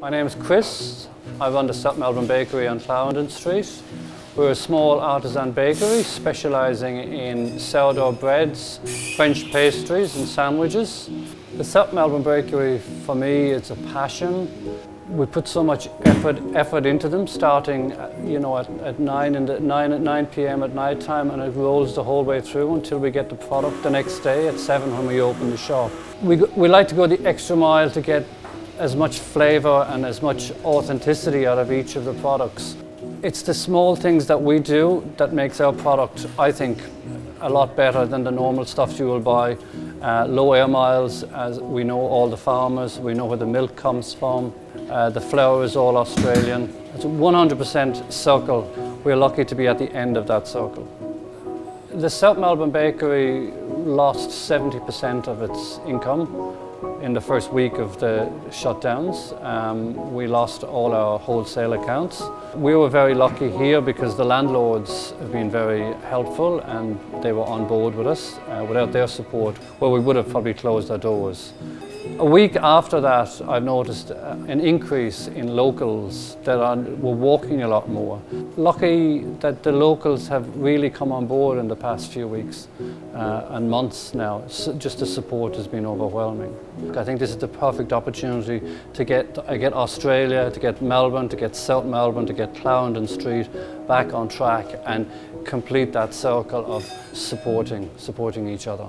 My name is Chris. I run the South Melbourne Bakery on Clarendon Street. We're a small artisan bakery specialising in sourdough breads, French pastries and sandwiches. The South Melbourne Bakery for me it's a passion. We put so much effort effort into them starting uh, you know at, at 9 in the, 9 at 9 p.m. at night time and it rolls the whole way through until we get the product the next day at 7 when we open the shop. We, we like to go the extra mile to get as much flavour and as much authenticity out of each of the products. It's the small things that we do that makes our product, I think, a lot better than the normal stuff you will buy. Uh, low air miles, as we know all the farmers, we know where the milk comes from. Uh, the flour is all Australian. It's 100% circle. We're lucky to be at the end of that circle. The South Melbourne Bakery lost 70% of its income in the first week of the shutdowns. Um, we lost all our wholesale accounts. We were very lucky here because the landlords have been very helpful and they were on board with us. Uh, without their support, well, we would have probably closed our doors. A week after that, I've noticed uh, an increase in locals that are, were walking a lot more. Lucky that the locals have really come on board in the past few weeks uh, and months now. Just the support has been overwhelming. I think this is the perfect opportunity to get, to get Australia, to get Melbourne, to get South Melbourne, to get Clarendon Street back on track and complete that circle of supporting, supporting each other.